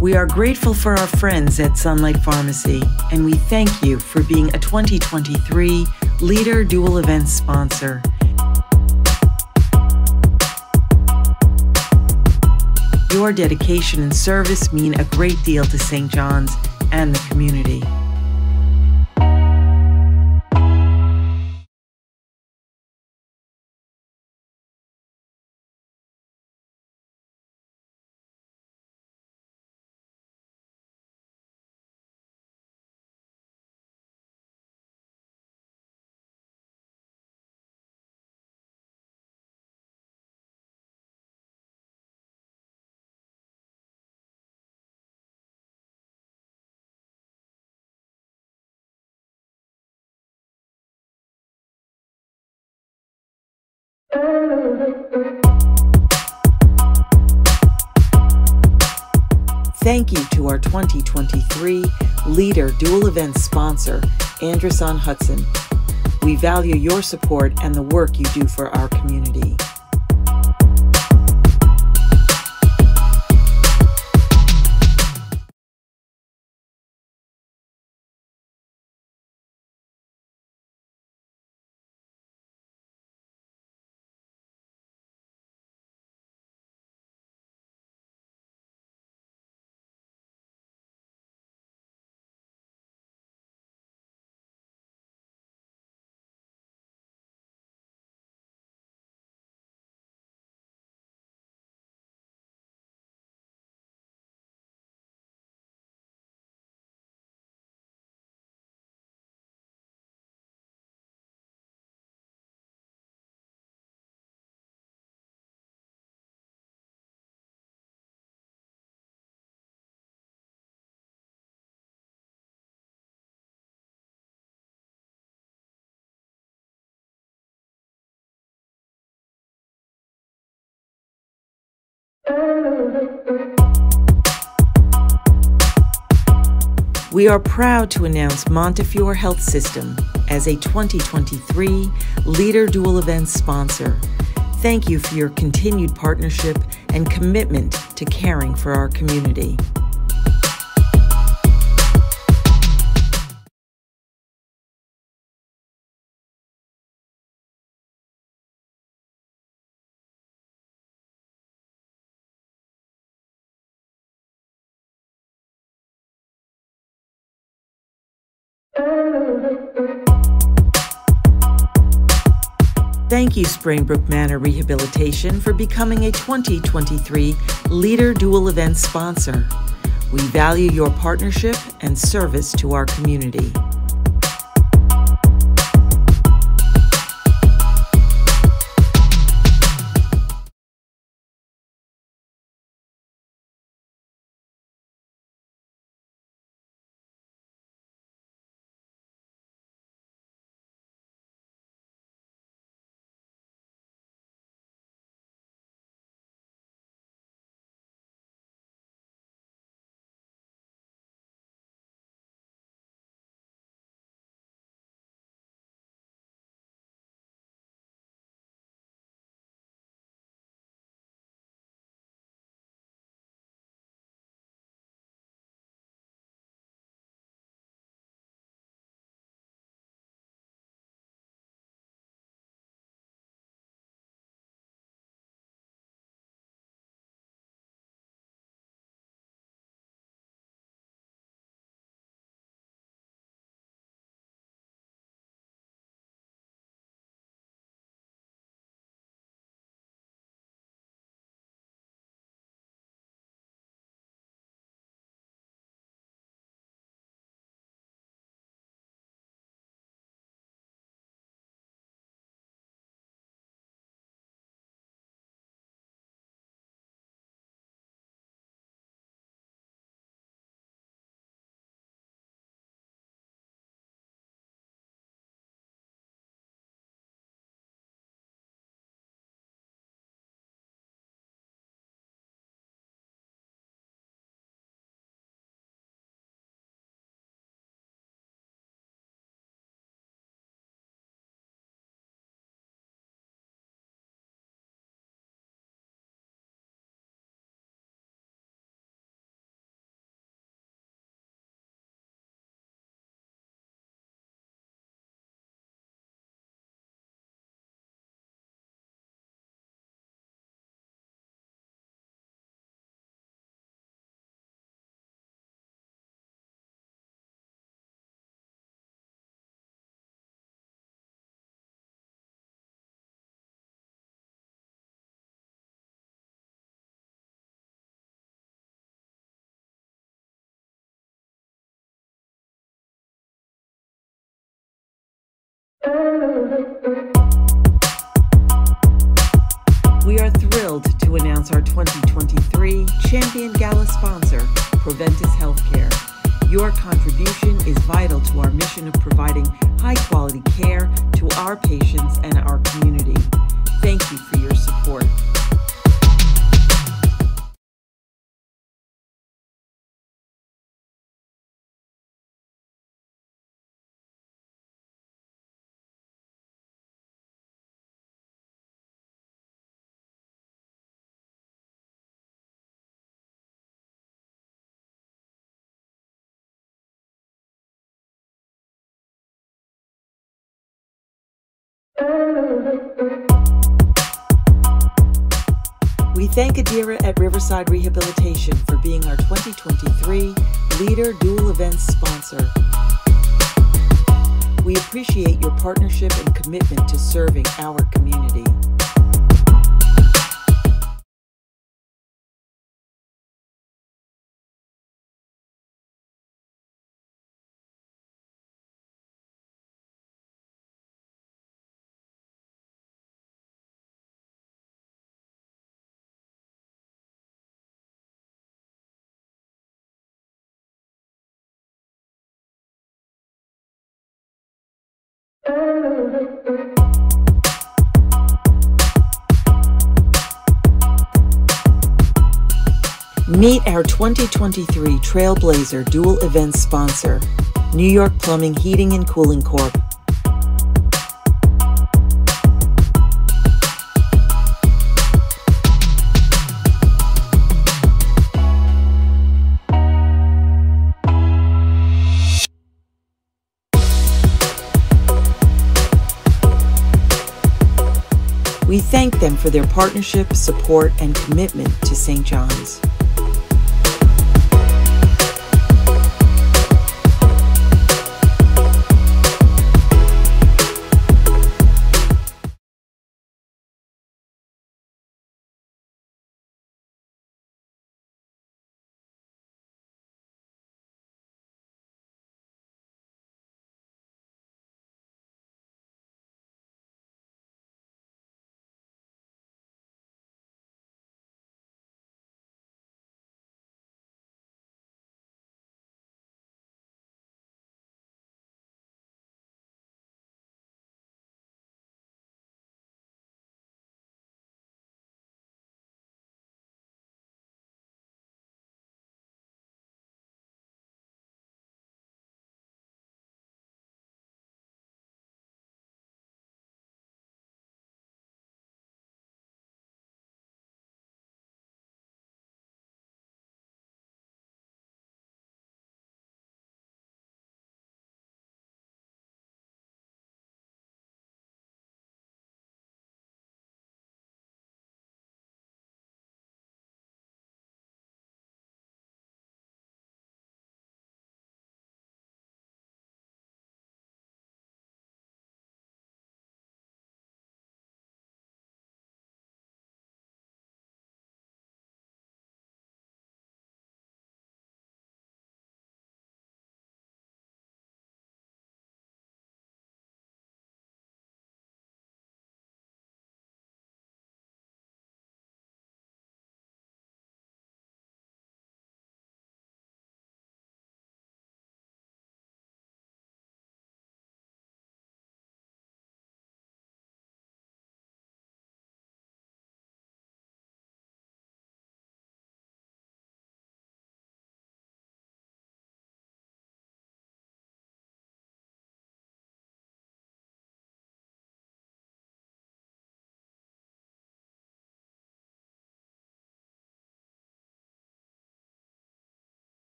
We are grateful for our friends at Sunlight Pharmacy, and we thank you for being a 2023 Leader Dual Events sponsor. Your dedication and service mean a great deal to St. John's and the community. Thank you to our 2023 Leader Dual Events sponsor, Andrus Hudson. We value your support and the work you do for our community. We are proud to announce Montefiore Health System as a 2023 Leader Dual Events sponsor. Thank you for your continued partnership and commitment to caring for our community. Thank you, Springbrook Manor Rehabilitation, for becoming a 2023 Leader Dual Event sponsor. We value your partnership and service to our community. We are thrilled to announce our 2023 Champion Gala sponsor, Proventus Healthcare. Your contribution is vital to our mission of providing high quality care to our patients and our community. We thank Adira at Riverside Rehabilitation for being our 2023 Leader Dual Events sponsor. We appreciate your partnership and commitment to serving our community. Meet our 2023 Trailblazer Dual Events sponsor, New York Plumbing Heating and Cooling Corp. thank them for their partnership, support, and commitment to St. John's.